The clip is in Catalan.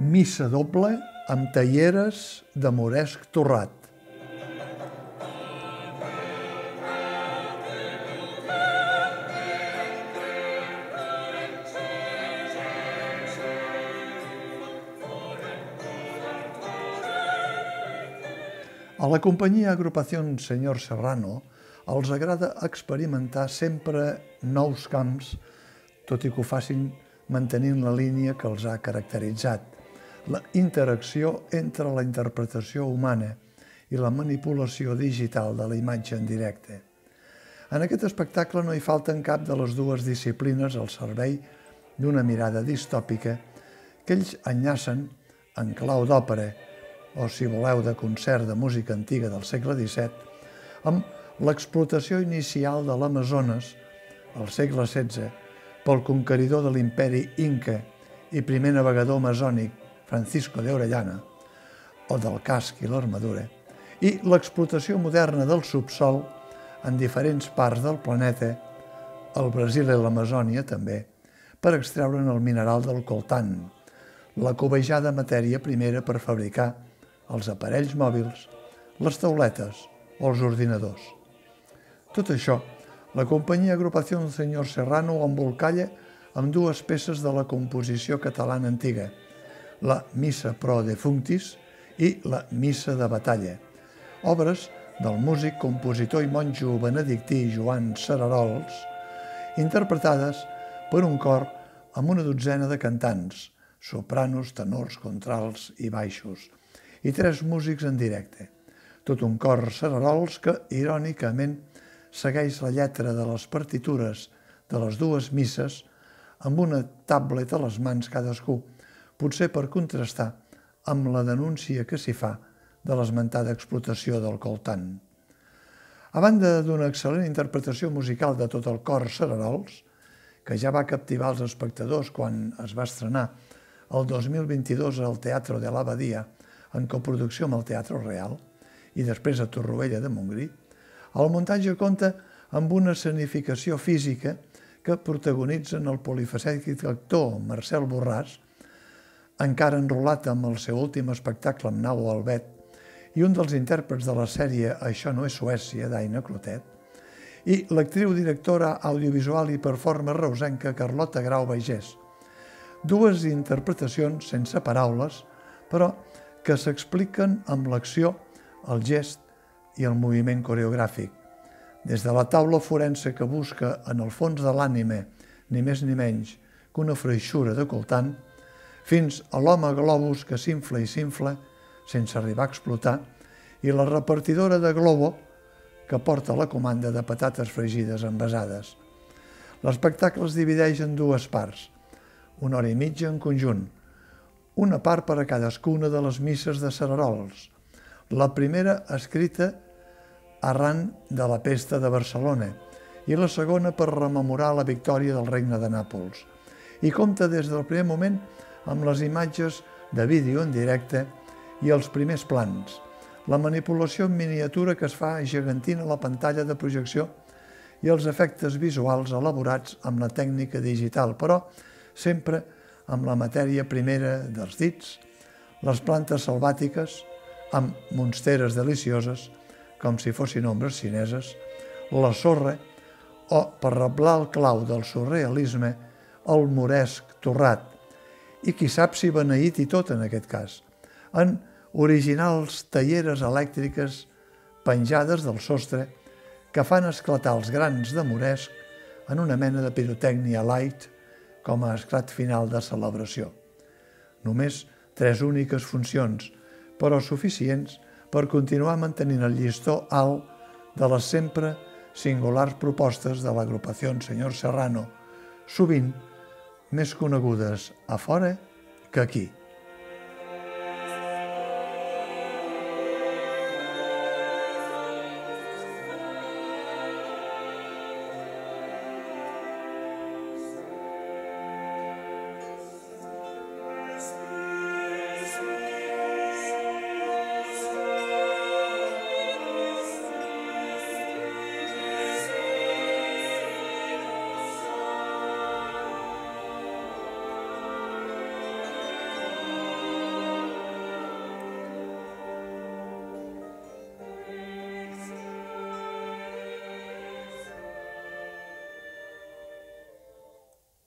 Missa doble amb talleres de moresc torrat. A la companyia Agrupació Senyor Serrano els agrada experimentar sempre nous camps, tot i que ho facin mantenint la línia que els ha caracteritzat, la interacció entre la interpretació humana i la manipulació digital de la imatge en directe. En aquest espectacle no hi falten cap de les dues disciplines al servei d'una mirada distòpica que ells enllacen en clau d'òpera o, si voleu, de concert de música antiga del segle XVII, amb l'explotació inicial de l'Amazones, al segle XVI, pel conqueridor de l'imperi Inca i primer navegador amazònic Francisco de Orellana, o del casc i l'armadura, i l'explotació moderna del subsol en diferents parts del planeta, el Brasil i l'Amazònia també, per extreure'n el mineral del coltan, la covejada matèria primera per fabricar els aparells mòbils, les tauletes o els ordinadors. Tot això, la companyia Agrupació del Senyor Serrano ho embolcalla amb dues peces de la composició catalana antiga, la Missa Pro de Functis i la Missa de Batalla, obres del músic, compositor i monjo benedictí Joan Serarols, interpretades per un cor amb una dotzena de cantants, sopranos, tenors, contrals i baixos, i tres músics en directe. Tot un cor cerarols que, irònicament, segueix la lletra de les partitures de les dues misses amb una tablet a les mans cadascú, potser per contrastar amb la denúncia que s'hi fa de l'esmentada explotació del coltant. A banda d'una excel·lent interpretació musical de tot el cor Cerarols, que ja va captivar els espectadors quan es va estrenar el 2022 al Teatre de l'Abadia, en coproducció amb el Teatre Real i després a Torroella de Montgrí, el muntatge compta amb una escenificació física que protagonitzen el polifacètic actor Marcel Borràs, encara enrolat amb el seu últim espectacle amb Nau Albet, i un dels intèrprets de la sèrie Això no és Suècia, d'Aina Clotet, i l'actriu directora audiovisual i performer reusenca Carlota Grau Baigés. Dues interpretacions sense paraules, però que s'expliquen amb l'acció, el gest i el moviment coreogràfic. Des de la taula forense que busca en el fons de l'ànime ni més ni menys que una freixura de coltant, fins a l'home globus que s'infla i s'infla sense arribar a explotar, i la repartidora de globo que porta la comanda de patates fregides envasades. L'espectacle es divideix en dues parts, una hora i mitja en conjunt, una part per a cadascuna de les misses de Cerarols. La primera escrita arran de la pesta de Barcelona i la segona per rememorar la victòria del regne de Nàpols. I compta des del primer moment amb les imatges de vídeo en directe i els primers plans, la manipulació en miniatura que es fa gegantina a la pantalla de projecció i els efectes visuals elaborats amb la tècnica digital, però sempre amb la matèria primera dels dits, les plantes salvàtiques amb monsteres delicioses, com si fossin ombres xineses, la sorra o, per reblar el clau del surrealisme, el moresc torrat, i qui sap si beneït i tot en aquest cas, en originals talleres elèctriques penjades del sostre que fan esclatar els grans de moresc en una mena de pirotècnia light com a esclat final de celebració. Només tres úniques funcions, però suficients per continuar mantenint el llistó alt de les sempre singulars propostes de l'agrupació Senyor Serrano, sovint més conegudes a fora que aquí.